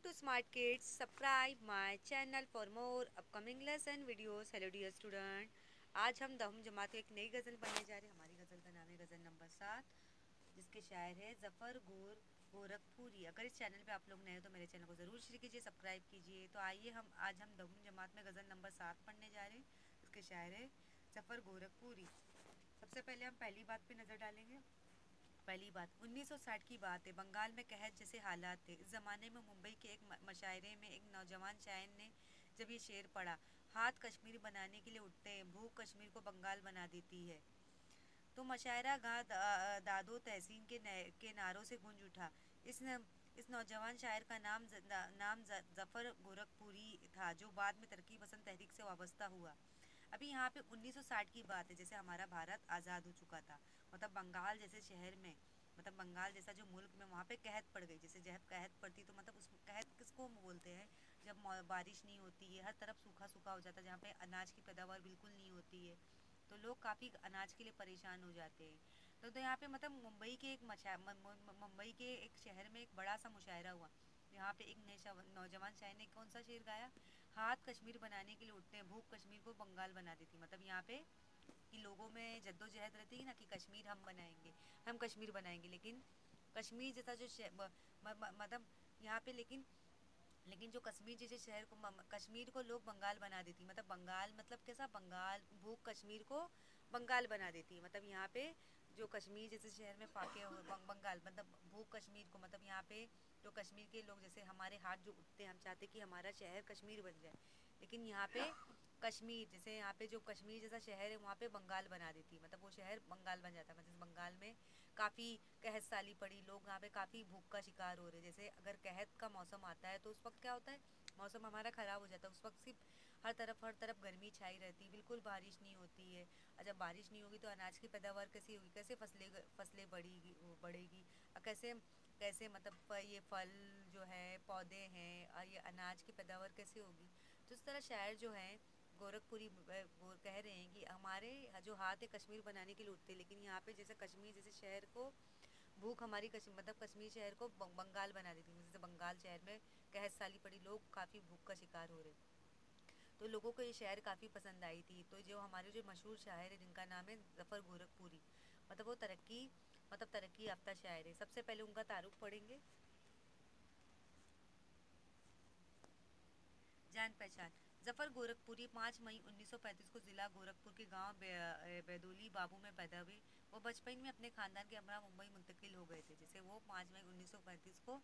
to Smart Kids. Subscribe my channel for more upcoming lesson videos. Hello, dear student. आज हम दहम जमात एक नई गज़ल पढ़ने जा रहे हैं हमारी गज़ल का नाम है गज़ल नंबर सात, जिसके शायर है जफ़र गोर गोरखपुरी अगर इस चैनल पे आप लोग नए हो तो मेरे चैनल को ज़रूर शेयर कीजिए सब्सक्राइब कीजिए तो आइए हम आज हम दहम जमात में गज़ल नंबर सात पढ़ने जा रहे हैं इसके शायर है जफ़र गोरखपुरी सबसे पहले हम पहली बात पे नज़र डालेंगे पहली बात 1960 की बात है। बंगाल में कहत जैसे हालात थे। इस ज़माने में मुंबई के एक मशायरे में एक नौजवान शायर ने जब ये शेर पढ़ा हाथ कश्मीर बनाने के लिए उठते हैं भूख कश्मीर को बंगाल बना देती है। तो मशायरा गा दादो तहसीन के के नारों से गूंज उठा। इस न, इस नौजवान शायर का नाम ज, नाम जफ़र गोरखपुरी था जो बाद में तरक्की पसंद तहरीक से वाबस्ता हुआ। अभी यहाँ पे 1960 की बात है जैसे हमारा भारत आज़ाद हो चुका था। मतलब बंगाल जैसे शहर में मतलब बंगाल जैसा जो मुल्क में वहाँ पे कहत पड़ गई। जैसे जब कहत पड़ती तो मतलब उस कहत किसको बोलते हैं? जब बारिश नहीं होती है हर तरफ़ सूखा सूखा हो जाता है जहाँ पे अनाज की पैदावार बिल्कुल नहीं होती है तो लोग काफ़ी अनाज के लिए परेशान हो जाते हैं। तो, तो यहाँ पे मतलब मुंबई के एक मुंबई के एक शहर में एक बड़ा सा मुशायरा हुआ। यहाँ पे एक नौजवान शायर ने कौन सा शेर गाया? हाथ कश्मीर बनाने के लिए उठते हैं, भूख कश्मीर को बंगाल बना देती मतलब यहाँ पे कि लोगों में जद्दोजहद रहती है ना कि कश्मीर हम बनाएँगे, हम कश्मीर बनाएँगे। लेकिन कश्मीर जैसा जो मतलब यहाँ पे लेकिन लेकिन जो कश्मीर जैसे शहर को कश्मीर को लोग बंगाल बना देती मतलब बंगाल मतलब कैसा? बंगाल, भूख कश्मीर को बंगाल बना देती है। मतलब यहाँ पे जो कश्मीर जैसे शहर में फाके हो बंगाल मतलब भूख कश्मीर को मतलब यहाँ पे जो कश्मीर के लोग जैसे हमारे हाथ जो उठते हैं, हम चाहते कि हमारा शहर कश्मीर बन जाए। लेकिन यहाँ पे कश्मीर, जैसे यहाँ पे जो कश्मीर जैसा शहर है, वहाँ पे बंगाल बना देती है। मतलब वो शहर बंगाल बन जाता है। मतलब बंगाल में काफ़ी कहत साली पड़ी, लोग यहाँ पे काफ़ी भूख का शिकार हो रहे हैं। जैसे अगर कहत का मौसम आता है तो उस वक्त क्या होता है? मौसम हमारा ख़राब हो जाता है। उस वक्त सिर्फ़ हर तरफ़ हर तरफ़ गर्मी छाई रहती है बिल्कुल बारिश नहीं होती है। और जब बारिश नहीं होगी तो अनाज की पैदावार कैसी होगी? कैसे फ़सलें फ़सलें बढ़ेगी बढ़ेगी? और कैसे कैसे मतलब ये फल जो है, पौधे हैं, और ये अनाज की पैदावार कैसे होगी? तो इस तरह शायर जो है, गोरखपुरी वो कह रहे हैं कि हमारे जो हाथ है, कश्मीर बनाने के लिए उठते लेकिन यहाँ पे जैसे कश्मीर, जैसे शहर को भूख हमारी कश्मीर मतलब कश्मीर शहर को बंगाल बना देती है। जैसे बंगाल शहर में कहत साली पड़ी, लोग काफ़ी भूख का शिकार हो रहे तो लोगों को ये शहर काफ़ी पसंद आई थी। तो जो हमारे जो मशहूर शायर है, जिनका नाम है जफ़र गोरखपुरी मतलब वो तरक्की मतलब तरक्की याफ्ता शायर है। सबसे पहले उनका तारुफ पढ़ेंगे। जान पहचान। जफ़र गोरखपुरी पाँच मई 1935 को ज़िला गोरखपुर के गाँव बैदोली बाबू में पैदा हुए। वो बचपन में अपने खानदान के अमरा मुंबई मुंतकिल हो गए थे, जैसे वो पाँच मई 1935 को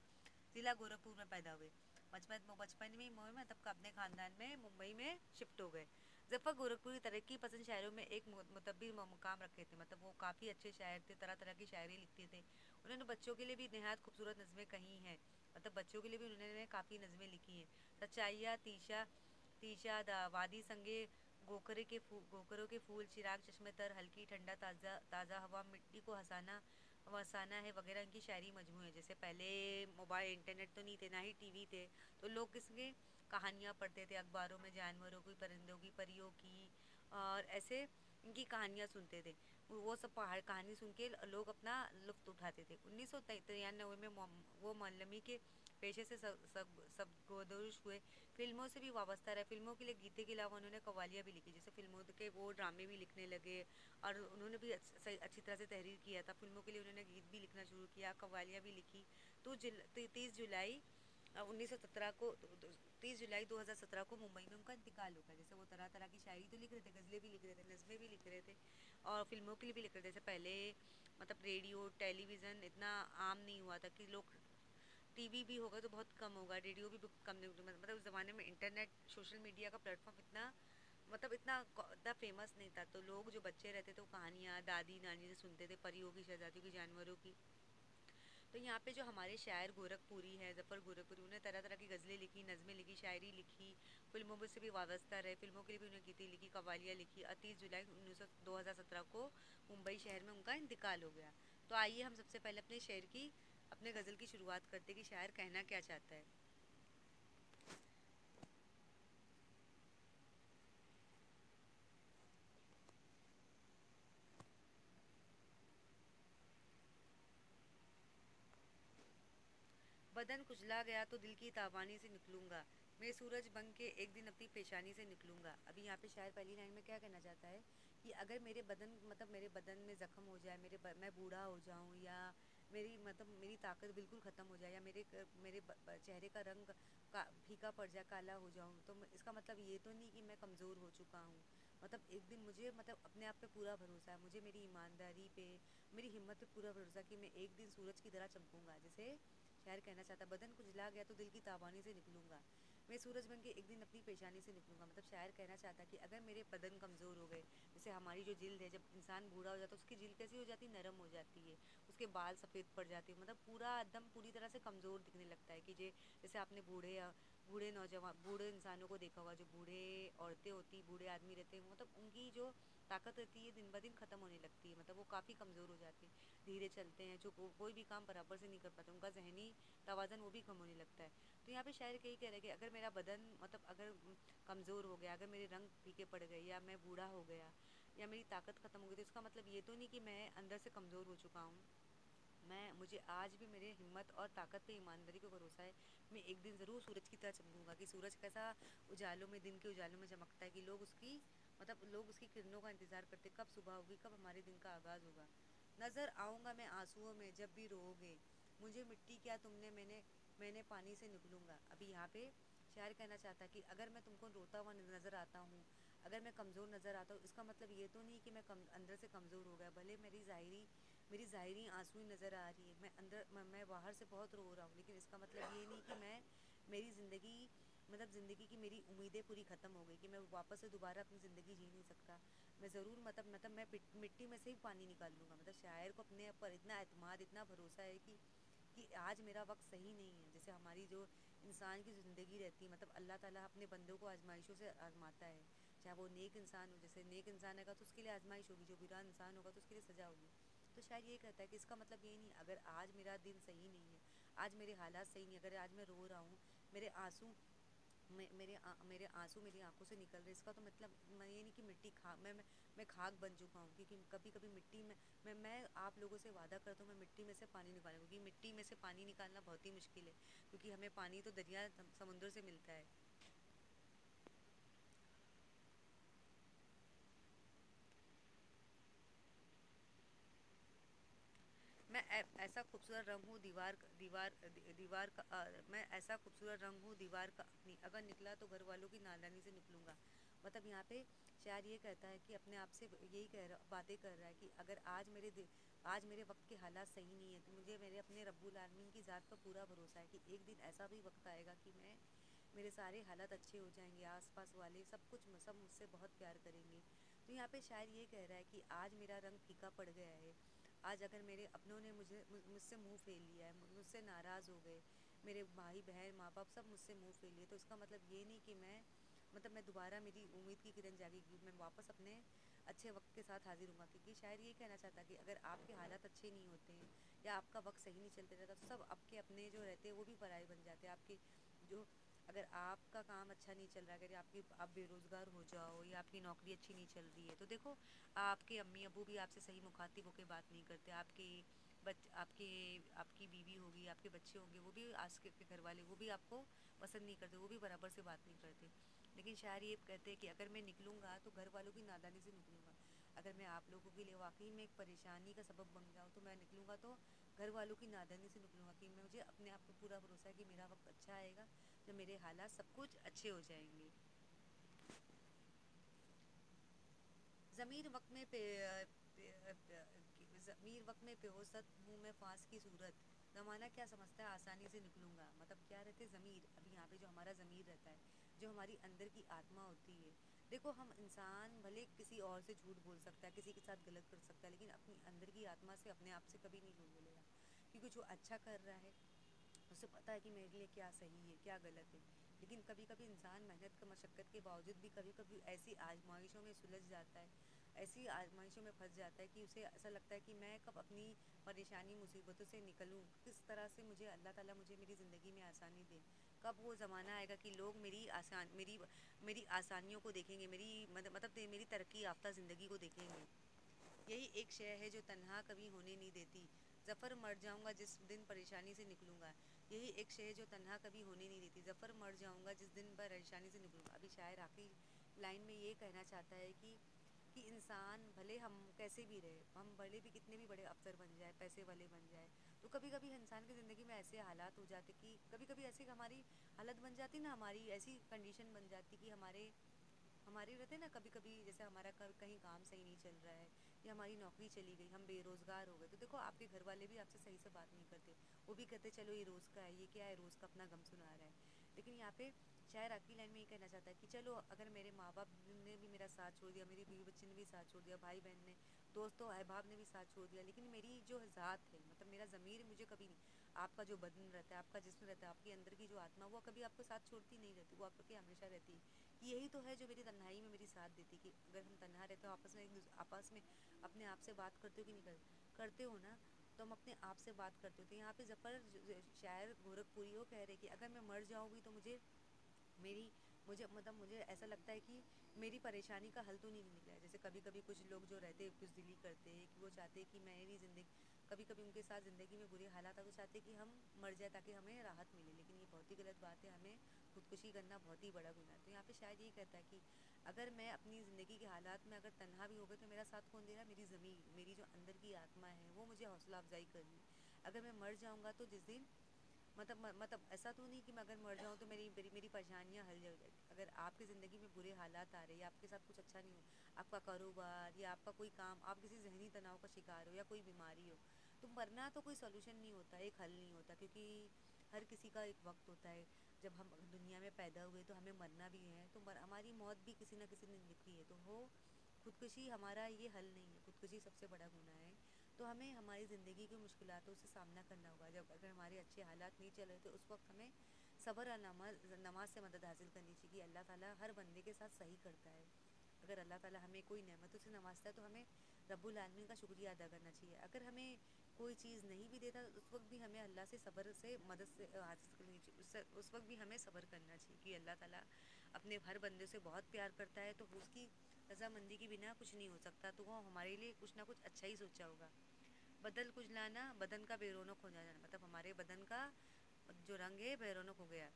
ज़िला गोरखपुर में पैदा हुए। बचपन बचपन में में मतलब अपने ख़ानदान में, मुंबई में शिफ्ट हो गए। जफ़र गोरखपुरी तरक्की पसंद शायरों में एक मुतबिर मुकाम रखे थे। मतलब वो काफ़ी अच्छे शायर थे तरह तरह की शायरी लिखते थे। उन्होंने बच्चों के लिए भी नहायत खूबसूरत नज़में कही हैं। मतलब बच्चों के लिए भी उन्होंने काफ़ी नज़में लिखी हैं। सच्चाइया, तीशा तीशा वादी संगे गोकरे के फूल गोकरों के फूल, चिराग चश्मे तर, हल्की ठंडा ताज़ा ताज़ा हवा, मिट्टी को हंसाना वसाना है वगैरह इनकी शायरी मजमू है। जैसे पहले मोबाइल, इंटरनेट तो नहीं थे, ना ही टीवी थे। तो लोग किसके कहानियाँ पढ़ते थे? अखबारों में जानवरों की, परिंदों की, परियों की, और ऐसे इनकी कहानियाँ सुनते थे। वो सब पहाड़ कहानी सुन के लोग अपना लुफ्त उठाते थे। उन्नीस सौ तिरानवे में वो मल्लमी के पेशे से सब सब सब गोदरुश हुए। फ़िल्मों से भी वाबस्ता रहे। फ़िल्मों के लिए गीते के अलावा उन्होंने कवालियाँ भी लिखी, जैसे फ़िल्मों के वो ड्रामे भी लिखने लगे और उन्होंने भी अच्छी तरह से तहरीर किया था। फ़िल्मों के लिए उन्होंने गीत भी लिखना शुरू किया कवालियाँ भी लिखी। तो तीस जुलाई उन्नीस सौ सत्रह को तीस जुलाई 2017 को मुंबई में उनका इंतकाल हो गया। जैसे वो तरह तरह की शायरी तो लिख रहे थे, गज़लें भी लिख रहे थे, नज़में भी लिख रहे थे और फ़िल्मों के लिए भी लिख रहे थे। जैसे पहले मतलब रेडियो, टेलीविज़न इतना आम नहीं हुआ था कि लोग टीवी भी होगा तो बहुत कम होगा रेडियो भी कम नहीं मतलब उस ज़माने में इंटरनेट, सोशल मीडिया का प्लेटफॉर्म इतना मतलब इतना इतना फ़ेमस नहीं था। तो लोग जो बच्चे रहते थे, वो कहानियाँ दादी नानी से सुनते थे, परियों की शहजादियों की, जानवरों की। तो यहाँ पे जो हमारे शायर गोरखपुरी है जफ़र गोरखपुरी उन्होंने तरह तरह की गज़लें लिखी, नज़में लिखी, शायरी लिखी, फ़िल्मों में से भी वाबस्ता रहे। फ़िल्मों के लिए भी उन्होंने गीतें लिखी कवालियाँ लिखी। और तीस जुलाई उन्नीस दो हज़ार सत्रह को मुंबई शहर में उनका इंतकाल हो गया। तो आइए हम सबसे पहले अपने शहर की, अपने गज़ल की शुरुआत करते कि शायर कहना क्या चाहता है। बदन कुचला गया तो दिल की ताबानी से निकलूँगा। मैं सूरज बन के एक दिन अपनी पेशानी से निकलूँगा। अभी यहाँ पे शायर पहली लाइन में क्या कहना चाहता है कि अगर मेरे बदन मतलब मेरे बदन में ज़ख्म हो जाए, मेरे मैं बूढ़ा हो जाऊँ या मेरी मतलब मेरी ताकत बिल्कुल ख़त्म हो जाए या मेरे मेरे चेहरे का रंग का, फीका पड़ जाए, काला हो जाऊँ तो इसका मतलब ये तो नहीं कि मैं कमज़ोर हो चुका हूँ। मतलब एक दिन मुझे मतलब अपने आप पे पूरा भरोसा है। मुझे मेरी ईमानदारी पे, मेरी हिम्मत पे पूरा भरोसा कि मैं एक दिन सूरज की तरह चमकूँगा। जैसे शायर कहना चाहता बदन कुचला गया तो दिल की ताबानी से निकलूँगा। मैं सूरज बन के एक दिन अपनी पेशानी से निकलूँगा। मतलब शायर कहना चाहता कि अगर मेरे बदन कमज़ोर हो गए, जैसे हमारी जो जिल्द है, जब इंसान बूढ़ा हो जाता है, उसकी जिल्द कैसी हो जाती नरम हो जाती है। उसके बाल सफ़ेद पड़ जाते हैं। मतलब पूरा एकदम पूरी तरह से कमज़ोर दिखने लगता है कि जे, जैसे आपने बूढ़े बूढ़े नौजवान बूढ़े इंसानों को देखा होगा जो बूढ़े औरतें होती बूढ़े आदमी रहते हैं मतलब उनकी जो ताकत रहती है दिन ब दिन ख़त्म होने लगती है मतलब वो काफ़ी कमज़ोर हो जाती है धीरे चलते हैं जो को, कोई भी काम बराबर से नहीं कर पाते उनका जहनी तोज़न वो भी कम होने लगता है। तो यहाँ पे शायर यही कह रहे कि अगर मेरा बदन मतलब अगर कमज़ोर हो गया अगर मेरे रंग फीके पड़ गए या मैं बूढ़ा हो गया या मेरी ताकत ख़त्म हो गई तो इसका मतलब ये तो नहीं कि मैं अंदर से कमज़ोर हो चुका हूँ। मैं, मुझे आज भी मेरे हिम्मत और ताकत पे ईमानदारी को भरोसा है। मैं एक दिन ज़रूर सूरज की तरह चमकूँगा कि सूरज कैसा उजालों में, दिन के उजालों में चमकता है कि लोग उसकी मतलब लोग उसकी किरणों का इंतज़ार करते कब सुबह होगी, कब हमारे दिन का आगाज़ होगा। नज़र आऊँगा मैं आंसुओं में, जब भी रोओगे। मुझे मिट्टी क्या तुमने, मैंने मैंने पानी से निकलूँगा अभी यहाँ पे शायर कहना चाहता कि अगर मैं तुमको रोता हुआ नज़र आता हूँ, अगर मैं कमज़ोर नज़र आता हूँ, इसका मतलब ये तो नहीं कि मैं कम, अंदर से कमज़ोर हो गया, भले मेरी ज़ाहरी मेरी ज़ाहरी आँसू नज़र आ रही है। मैं अंदर मैं, बाहर से बहुत रो रहा हूँ लेकिन इसका मतलब ये नहीं कि मैं मेरी ज़िंदगी मतलब ज़िंदगी की मेरी उम्मीदें पूरी ख़त्म हो गई कि मैं वापस से दोबारा अपनी ज़िंदगी जी नहीं सकता। मैं ज़रूर मतलब मतलब मैं मिट्टी में से ही पानी निकाल लूँगा। मतलब शायर को अपने ऊपर इतना अतमाद इतना भरोसा है कि कि आज मेरा वक्त सही नहीं है। जैसे हमारी जो इंसान की ज़िंदगी रहती है मतलब अल्लाह ताला अपने बंदों को आजमाइशों से आजमाता है। चाहे वो नेक इंसान हो जैसे नेक इंसान है तो उसके लिए आजमाइश होगी जो बुरा इंसान होगा तो उसके लिए सज़ा होगी। तो शायद ये कहता है कि इसका मतलब ये नहीं अगर आज मेरा दिन सही नहीं है आज मेरे हालात सही नहीं अगर आज मैं रो रहा हूँ मेरे आँसू मे, मेरे आ, मेरे आँसू मेरी आँखों से निकल रहे इसका तो मतलब मैं ये नहीं कि मिट्टी खा मैं मैं, मैं खाक बन चुका हूँ क्योंकि कभी कभी मिट्टी में मैं मैं आप लोगों से वादा करता हूँ मैं मिट्टी में से पानी निकालूँ क्योंकि मिट्टी में से पानी निकालना बहुत ही मुश्किल है क्योंकि हमें पानी तो दरिया समुद्र से मिलता है। ऐसा खूबसूरत रंग हूँ दीवार दीवार दीवार का मैं ऐसा खूबसूरत रंग हूँ दीवार का अपनी अगर निकला तो घर वालों की नादानी से निकलूँगा। मतलब यहाँ पे शायर ये कहता है कि अपने आप से यही कह रहा, बातें कर रहा है कि अगर आज मेरे आज मेरे वक्त के हालात सही नहीं है तो मुझे मेरे, अपने रब्बुल आलमीन की ज़ात पर पूरा भरोसा है कि एक दिन ऐसा भी वक्त आएगा कि मैं, मेरे सारे हालात अच्छे हो जाएँगे, आसपास वाले सब कुछ सब मुझसे बहुत प्यार करेंगे। तो यहाँ पे शायर ये कह रहा है कि आज मेरा रंग फीका पड़ गया है आज अगर मेरे अपनों ने मुझे मुझसे मुँह फेर लिया है मुझसे नाराज़ हो गए, मेरे भाई, बहन माँ बाप सब मुझसे मुँह फेर लिए तो इसका मतलब ये नहीं कि मैं मतलब मैं दोबारा मेरी उम्मीद की किरण जागेगी मैं वापस अपने अच्छे वक्त के साथ हाजिर हूँ क्योंकि शायर ये कहना चाहता कि अगर आपके हालात अच्छे नहीं होते हैं, या आपका वक्त सही नहीं चलते रहता तो सब आपके अपने जो रहते हैं, वो भी पराए बन जाते हैं। आपके जो अगर आपका काम अच्छा नहीं चल रहा है, अगर आपकी, आप बेरोज़गार हो जाओ या आपकी नौकरी अच्छी नहीं चल रही है तो देखो, आपके अम्मी अबू भी आपसे सही मुखातिब होकर बात नहीं करते। आपके बच, आपके, आपकी बीवी होगी, आपके बच्चे होंगे, वो भी आज के घर वाले, वो भी आपको पसंद नहीं करते, वो भी बराबर से बात नहीं करते। लेकिन शायर ये कहते हैं कि अगर मैं निकलूँगा तो घर वालों की नादानी से निकलूँगा। अगर मैं आप लोगों के लिए वाकई में एक परेशानी का सबब बन जाऊँ तो मैं निकलूँगा तो घर वालों की नादानी से निकलूँगा कि मुझे अपने आप पर पूरा भरोसा है कि मेरा वक्त अच्छा आएगा। जब मेरे हालात सब कुछ अच्छे हो जाएँगे। ज़मीर वक्त में पे, पे, पे, ज़मीर वक्त में पेहोसत मुँह में फांस की सूरत। ज़माना क्या समझता है? आसानी से निकलूँगा। मतलब क्या रहते ज़मीर अभी यहाँ पे जो हमारा ज़मीर रहता है जो हमारी अंदर की आत्मा होती है। देखो हम इंसान भले किसी और से झूठ बोल सकता है किसी के साथ गलत कर सकता है लेकिन अपनी अंदर की आत्मा से अपने आप से कभी नहीं झूठ बोलेगा। क्योंकि जो अच्छा कर रहा है उसे पता है कि मेरे लिए क्या सही है, क्या गलत है। लेकिन कभी कभी इंसान मेहनत का मशक्क़त के बावजूद भी कभी कभी ऐसी आजमाइशों में सुलझ जाता है, ऐसी आजमाइशों में फंस जाता है कि उसे ऐसा लगता है कि मैं कब अपनी परेशानी, मुसीबतों से निकलूं, किस तरह से मुझे अल्लाह ताला मुझे मेरी ज़िंदगी में आसानी दे। कब वो ज़माना आएगा कि लोग मेरी आसान, मेरी मेरी आसानियों को देखेंगे, मेरी मतलब मेरी तरक्की याफ्ता ज़िंदगी को देखेंगे। यही एक शय है जो तनहा कभी होने नहीं देती। ज़फ़र मर जाऊँगा जिस दिन परेशानी से निकलूँगा। यही एक शे जो तन्हा कभी होने नहीं देती। जफ़र मर जाऊँगा जिस दिन परेशानी से निकलूँगा। अभी शायर आखिरी लाइन में ये कहना चाहता है कि कि इंसान भले हम कैसे भी रहे, हम भले भी कितने भी बड़े अफसर बन जाए, पैसे वाले बन जाए तो कभी कभी इंसान की ज़िंदगी में ऐसे हालात हो जाते कि कभी कभी ऐसी हमारी हालत बन जाती ना, हमारी ऐसी कंडीशन बन जाती कि हमारे हमारे रहते ना कभी कभी जैसे हमारा कहीं काम सही नहीं चल रहा है या हमारी नौकरी चली गई, हम बेरोज़गार हो गए। तो देखो, आपके घर वाले भी आपसे सही से बात नहीं करते। वो भी कहते, चलो, ये रोज़ का है, ये क्या है? रोज़ का अपना गम सुना रहा है। लेकिन यहाँ पे शायर आखिरी लाइन में ये कहना चाहता है कि, चलो, अगर मेरे माँ बाप ने भी मेरा साथ छोड़ दिया, मेरी बीवी बच्चे ने भी साथ छोड़ दिया भाई बहन ने, दोस्तों, अहबाब ने भी साथ छोड़ दिया, लेकिन मेरी जो ज़ात है मतलब मेरा ज़मीर मुझे कभी नहीं, आपका जो बदन रहता है, आपका जिसम रहता है, आपके अंदर की जो आत्मा, वो कभी आपको साथ छोड़ती नहीं रहती, वो आपके हमेशा रहती है। कि यही तो है जो मेरी तन्हाई में मेरी साथ देती कि अगर हम तन्हा रहते हो, आपस में एक आपस में अपने आप से बात करते हो कि नहीं करते हो ना तो हम अपने आप से बात करते हो। तो यहाँ पे जफ़र शायर गोरखपुरी वो कह रहे कि अगर मैं मर जाऊँगी तो मुझे मेरी, मुझे मतलब मुझे ऐसा लगता है कि मेरी परेशानी का हल तो नहीं निकला है। जैसे कभी कभी कुछ लोग जो रहते कुछ दिली करते हैं कि वो चाहते हैं कि मेरी ज़िंदगी कभी कभी उनके साथ ज़िंदगी में बुरे हालात तो चाहते कि हम मर जाए ताकि हमें राहत मिले, लेकिन ये बहुत ही गलत बात है। हमें खुदकुशी करना बहुत ही बड़ा गुना है। तो यहाँ पे शायद यही कहता है कि अगर मैं अपनी ज़िंदगी के हालात में अगर तनहा भी हो गई तो मेरा साथ कौन दे रहा मेरी ज़मीन, मेरी जो अंदर की आत्मा है, वो मुझे हौसला अफजाई कर रही अगर मैं मर जाऊँगा तो जिस दिन मतलब मतलब ऐसा तो नहीं कि मैं अगर मर जाऊँ तो मेरी मेरी मेरी परेशानियाँ हल जाएगी अगर आपकी ज़िंदगी में बुरे हालात आ रहे हैं आपके साथ कुछ अच्छा नहीं हो, आपका कारोबार, या आपका कोई काम, आप किसी जहनी तनाव का शिकार हो, या कोई बीमारी हो तो मरना तो कोई सोल्यूशन नहीं होता, एक हल नहीं होता, क्योंकि हर किसी का एक वक्त होता है। जब हम दुनिया में पैदा हुए तो हमें मरना भी है तो मर, हमारी मौत भी किसी ना किसी ने लिखी है। तो वो खुदकुशी हमारा ये हल नहीं है खुदकुशी सबसे बड़ा गुना है। तो हमें हमारी ज़िंदगी की मुश्किलों से सामना करना होगा। जब अगर हमारे अच्छे हालात नहीं चल रहे तो उस वक्त हमें सब्र और नमाज़ नमाज़ से मदद हासिल करनी चाहिए अल्लाह ताला हर बंदे के साथ सही करता है। अगर अल्लाह ताला हमें कोई नेमतों से नवाजता है तो हमें रब्बुल आलमीन का शुक्रिया अदा करना चाहिए। अगर हमें कोई चीज़ नहीं भी देता, उस वक्त भी हमें अल्लाह से सब्र से मदद से हासिल करनी चाहिए। उस वक्त भी हमें सब्र करना चाहिए कि अल्लाह ताला अपने हर बंदे से बहुत प्यार करता है तो उसकी रजामंदी के बिना कुछ नहीं हो सकता तो वो हमारे लिए कुछ ना कुछ अच्छा ही सोचा होगा। बदल कुछ लाना, बदन का बेरोनक हो जाना मतलब हमारे बदन का जो रंग है, बेरोनक हो गया।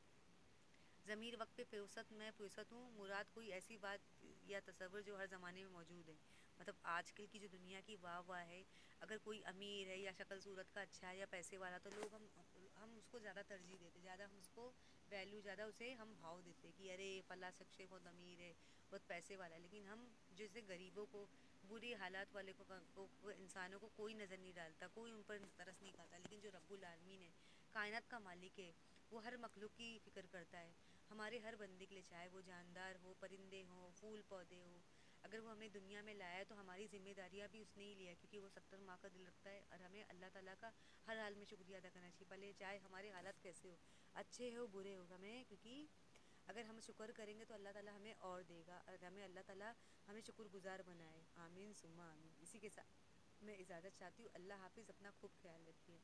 ज़मीर वक्त पे फुर्सत, मैं फुर्सत हूँ, मुराद कोई ऐसी बात या तस्वर जो हर ज़माने में मौजूद है। मतलब आजकल की जो दुनिया की वाह वाह है अगर कोई अमीर है या शक्ल सूरत का अच्छा है या पैसे वाला तो लोग हम हम उसको ज़्यादा तरजीह देते ज़्यादा हम उसको वैल्यू ज़्यादा उसे हम भाव देते कि अरे फला शख्स बहुत अमीर है बहुत पैसे वाला है। लेकिन हम जैसे गरीबों को बुरी हालात वाले को, को, को इंसानों को कोई नज़र नहीं डालता कोई उन पर तरस नहीं खाता। लेकिन जो रब्बुल आलमीन है कायनात का मालिक है वो हर मखलूक की फ़िक्र करता है। हमारे हर बंदे के लिए चाहे वो जानदार हो परिंदे हों फूल पौधे हो अगर वो हमें दुनिया में लाया है तो हमारी जिम्मेदारियाँ भी उसने ही लिया क्योंकि वो सत्तर माँ का दिल रखता है और हमें अल्लाह ताला का हर हाल में शुक्रिया अदा करना चाहिए। भले चाहे हमारे हालात कैसे हो, अच्छे हो, बुरे हो, हमें, क्योंकि अगर हम शुक्र करेंगे तो अल्लाह ताला हमें और देगा, और हमें अल्लाह ताला हमें शुक्रगुजार बनाए। आमीन सुमा आमीन। इसी के साथ मैं इजाज़त चाहती हूँ, अल्लाह हाफिज़ अपना खूब ख्याल रखिए।